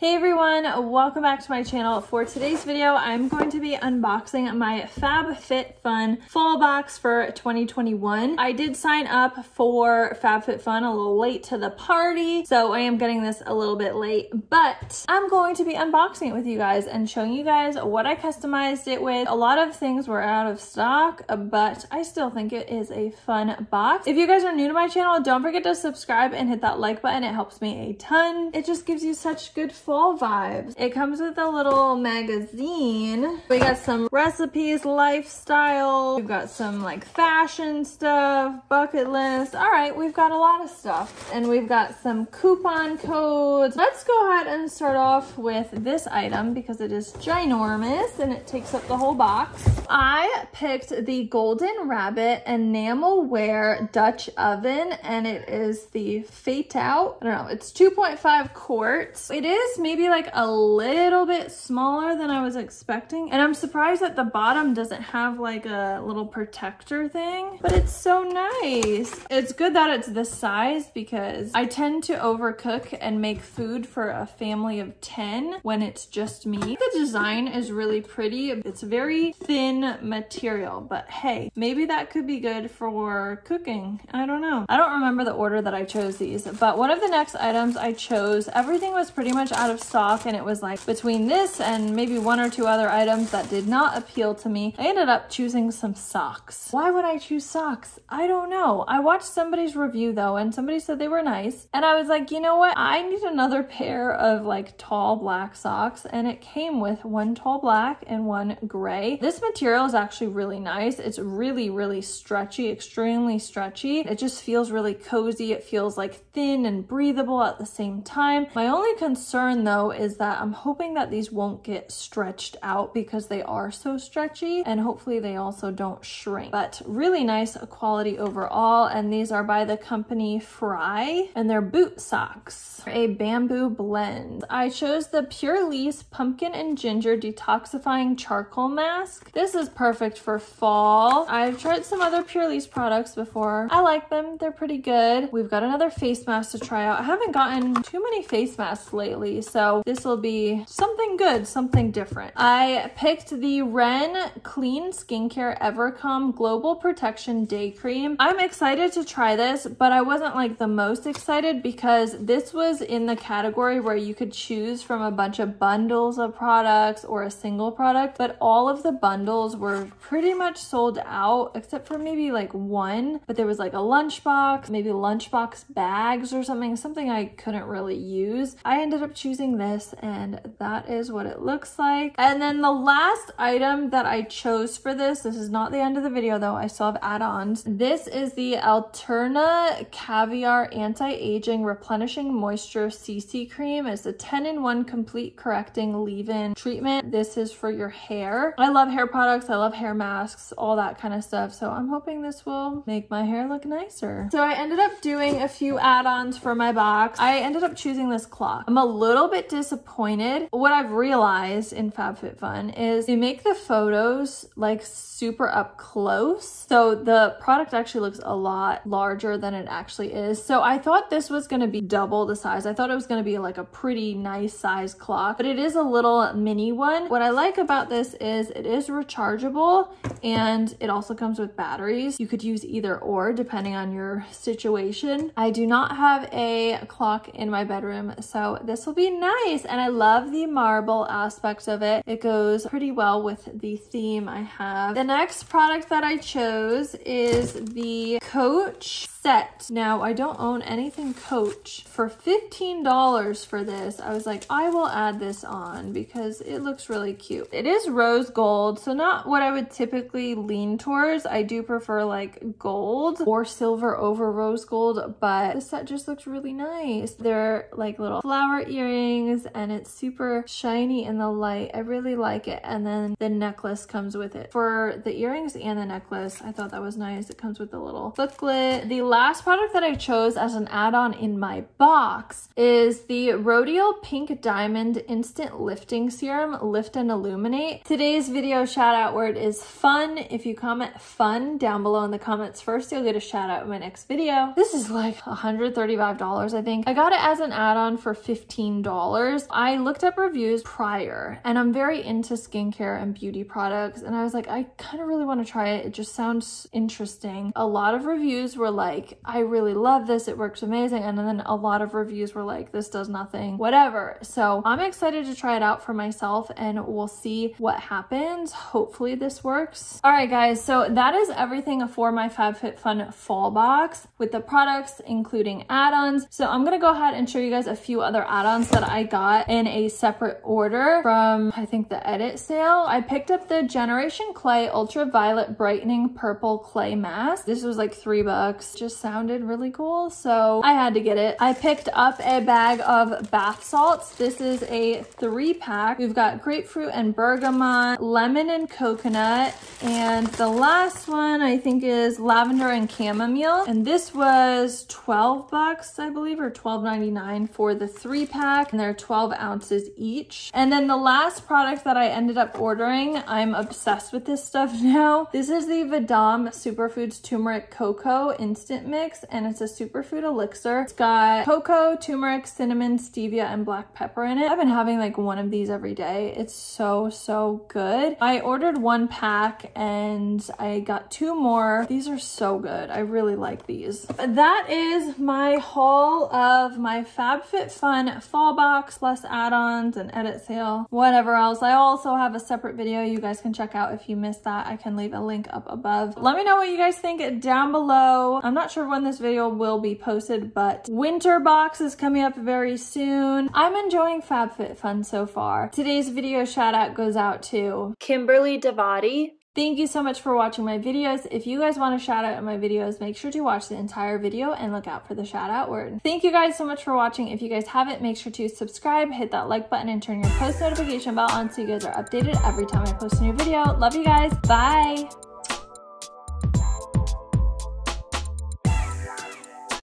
Hey everyone, welcome back to my channel. For today's video, I'm going to be unboxing my FabFitFun fall box for 2021. I did sign up for FabFitFun a little late to the party, so I am getting this a little bit late, but I'm going to be unboxing it with you guys and showing you guys what I customized it with. A lot of things were out of stock, but I still think it is a fun box. If you guys are new to my channel, don't forget to subscribe and hit that like button. It helps me a ton. It just gives you such good fall vibes. It comes with a little magazine. We got some recipes, lifestyle. We've got some like fashion stuff, bucket list. All right, we've got a lot of stuff. And we've got some coupon codes. Let's go ahead and start off with this item because it is ginormous and it takes up the whole box. I picked the Golden Rabbit Enamelware Dutch Oven and it is the Fate Out. I don't know, it's 2.5 quarts. It is maybe like a little bit smaller than I was expecting. And I'm surprised that the bottom doesn't have like a little protector thing, but it's so nice. It's good that it's this size because I tend to overcook and make food for a family of 10 when it's just me. The design is really pretty. It's very thin material, but hey, maybe that could be good for cooking. I don't know. I don't remember the order that I chose these, but one of the next items I chose, everything was pretty much out of stock and it was like between this and maybe one or two other items that did not appeal to me, I ended up choosing some socks. Why would I choose socks? I don't know. I watched somebody's review though and somebody said they were nice and I was like, you know what? I need another pair of like tall black socks and it came with one tall black and one gray. This material is actually really nice. It's really, really stretchy, extremely stretchy. It just feels really cozy. It feels like thin and breathable at the same time. My only concern though is that I'm hoping that these won't get stretched out because they are so stretchy and hopefully they also don't shrink. But really nice quality overall and these are by the company Fry and they're boot socks. A bamboo blend. I chose the Purlisse Pumpkin and Ginger Detoxifying Charcoal Mask. This is perfect for fall. I've tried some other Purlisse products before. I like them. They're pretty good. We've got another face mask to try out. I haven't gotten too many face masks lately so this will be something good, something different. I picked the Ren Clean Skincare Evercalm Global Protection Day Cream. I'm excited to try this, but I wasn't like the most excited because this was in the category where you could choose from a bunch of bundles of products or a single product, but all of the bundles were pretty much sold out except for maybe like one, but there was like a lunchbox, maybe lunchbox bags or something, something I couldn't really use. I ended up choosing choosing this and that is what it looks like. And then the last item that I chose for this, this is not the end of the video though, I still have add-ons. This is the Alterna Caviar Anti-Aging Replenishing Moisture CC Cream. It's a 10-in-1 complete correcting leave-in treatment. This is for your hair. I love hair products, I love hair masks, all that kind of stuff. So I'm hoping this will make my hair look nicer. So I ended up doing a few add-ons for my box. I ended up choosing this clock. I'm a little little bit disappointed. What I've realized in FabFitFun is they make the photos like super up close. So the product actually looks a lot larger than it actually is. So I thought this was going to be double the size. I thought it was going to be like a pretty nice size clock, but it is a little mini one. What I like about this is it is rechargeable and it also comes with batteries. You could use either or depending on your situation. I do not have a clock in my bedroom, so this will be nice. And I love the marble aspect of it. It goes pretty well with the theme I have. The next product that I chose is the Coach set. Now, I don't own anything Coach. For $15 for this, I was like, I will add this on because it looks really cute. It is rose gold, so not what I would typically lean towards. I do prefer like gold or silver over rose gold, but the set just looks really nice. They're like little flower earrings and it's super shiny in the light. I really like it. And then the necklace comes with it. For the earrings and the necklace, I thought that was nice. It comes with a little booklet. The last product that I chose as an add-on in my box is the Rodial Pink Diamond Instant Lifting Serum Lift and Illuminate. Today's video shout out word is fun. If you comment fun down below in the comments first, you'll get a shout out in my next video. This is like $135, I think. I got it as an add-on for $15. I looked up reviews prior and I'm very into skincare and beauty products and I was like, I kind of really want to try it. It just sounds interesting. A lot of reviews were like, I really love this. It works amazing. And then a lot of reviews were like, this does nothing, whatever. So I'm excited to try it out for myself and we'll see what happens. Hopefully this works. All right, guys. So that is everything for my FabFitFun fall box with the products, including add-ons. So I'm to go ahead and show you guys a few other add-ons that I got in a separate order from, I think, the edit sale. I picked up the Generation Clay Ultraviolet Brightening Purple Clay Mask. This was like three bucks. Just sounded really cool. So I had to get it. I picked up a bag of bath salts. This is a three pack. We've got grapefruit and bergamot, lemon and coconut, and the last one I think is lavender and chamomile. And this was 12 bucks, I believe, or 12.99 for the three pack. And they're 12 ounces each. And then the last product that I ended up ordering, I'm obsessed with this stuff now. This is the Vahdam Superfoods Turmeric Cocoa Instant Mix, and it's a superfood elixir. It's got cocoa, turmeric, cinnamon, stevia, and black pepper in it. I've been having like one of these every day. It's so, so good. I ordered one pack and I got two more. These are so good. I really like these. That is my haul of my FabFitFun fall box plus add-ons and edit sale, whatever else. I also have a separate video you guys can check out if you missed that. I can leave a link up above. Let me know what you guys think down below. I'm not sure when this video will be posted, but winter box is coming up very soon. I'm enjoying FabFitFun so far. Today's video shout out goes out to Kimberly Devati. Thank you so much for watching my videos. If you guys want a shout out in my videos, make sure to watch the entire video and look out for the shout out word. Thank you guys so much for watching. If you guys haven't, make sure to subscribe, hit that like button, and turn your post notification bell on so you guys are updated every time I post a new video. Love you guys. Bye.